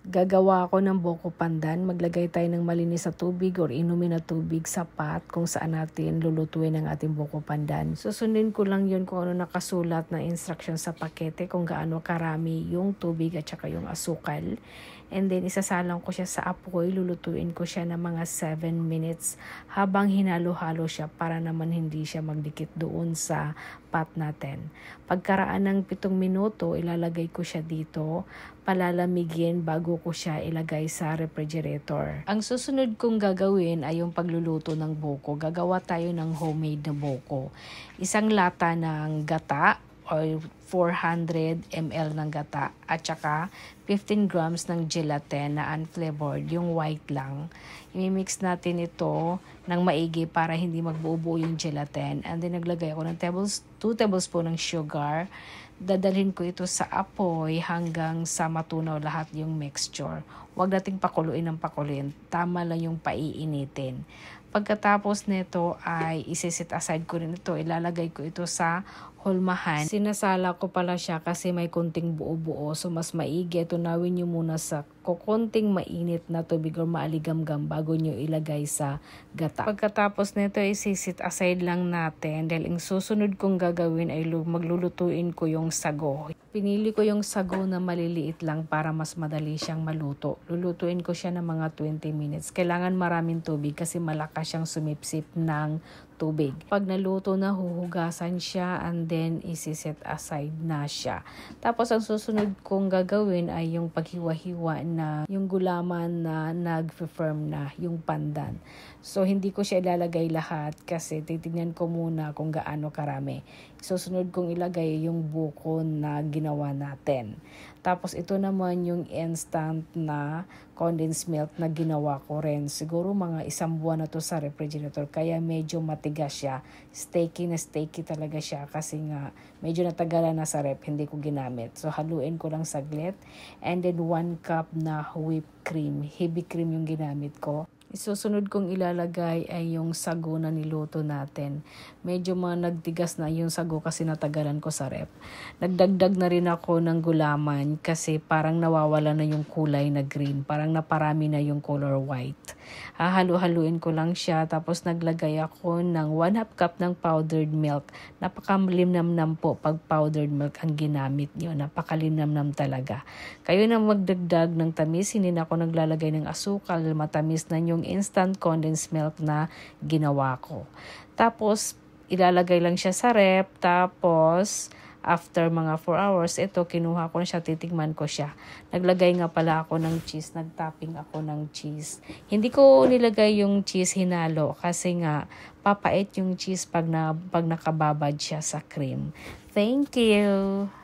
Gagawa ako ng boko pandan. Maglagay tayo ng malinis sa tubig or inumin na tubig sa pot kung saan natin lulutuin ang ating boko pandan. Susundin ko lang yun kung ano nakasulat na instruction sa pakete kung gaano karami yung tubig at saka yung asukal. And then isasalang ko siya sa apoy, lulutuin ko siya ng mga 7 minutes habang hinalo-halo siya para naman hindi siya magdikit doon sa pot natin. Pagkaraan ng 7 minuto, ilalagay ko siya dito, palalamigin bago ko siya ilagay sa refrigerator. Ang susunod kong gagawin ay yung pagluluto ng boko. Gagawa tayo ng homemade na boko. Isang lata ng gata or 400 ml ng gata at saka 15 grams ng gelatin na unflavored, yung white lang. I-mix natin ito ng maigi para hindi magbuo yung gelatin. And then naglagay ako ng tables, 2 tablespoon ng sugar. Dadalhin ko ito sa apoy hanggang sa matunaw lahat yung mixture. Huwag nating pakuluin ng pakuluin. Tama lang yung paiinitin. Pagkatapos nito ay isisit aside ko rin ito. Ilalagay ko ito sa hulmahan. Sinasala ko pala siya kasi may kunting buo-buo. So mas maigi. Tunawin nyo muna sa kukunting mainit na tubig or maaligamgam bago nyo ilagay sa gata. Pagkatapos nito isisit aside lang natin dahil ang susunod kong gagawin ay maglulutuin ko yung sago. Pinili ko yung sago na maliliit lang para mas madali siyang maluto. Lulutuin ko siya ng mga 20 minutes. Kailangan maraming tubig kasi malakas siyang sumipsip ng tubig. Pag naluto na, huhugasan siya and then isiset aside na siya. Tapos ang susunod kong gagawin ay yung paghiwa-hiwa na yung gulaman na nag-firm na, yung pandan. So hindi ko siya ilalagay lahat kasi titingnan ko muna kung gaano karami. Susunod kong ilagay yung buko na ginawa natin. Tapos ito naman yung instant na condensed milk na ginawa ko rin. Siguro mga isang buwan na to sa refrigerator kaya medyo matigas siya. Steaky na steaky talaga siya kasi nga medyo natagalan na sa rep, hindi ko ginamit. So haluin ko lang saglit and then 1 cup na whipped cream. Heavy cream yung ginamit ko. Isusunod kong ilalagay ay yung sago na niluto natin. Medyo mga nagtigas na yung sago kasi natagalan ko sa rep. Nagdagdag na rin ako ng gulaman kasi parang nawawala na yung kulay na green. Parang naparami na yung color white. Hahalu-haluin ko lang siya tapos naglagay ako ng 1 half cup ng powdered milk. Napakalimnam-nam po pag powdered milk ang ginamit nyo. Napakalimnam-nam talaga. Kayo na magdagdag ng tamis. Hindi na ako naglalagay ng asukal. Matamis na yung instant condensed milk na ginawa ko. Tapos, ilalagay lang siya sa rep. Tapos, after mga 4 hours, ito, kinuha ko na siya, titigman ko siya. Naglagay nga pala ako ng cheese, nagtopping ako ng cheese. Hindi ko nilagay yung cheese hinalo kasi nga, papait yung cheese pag, na, pag nakababad siya sa cream. Thank you!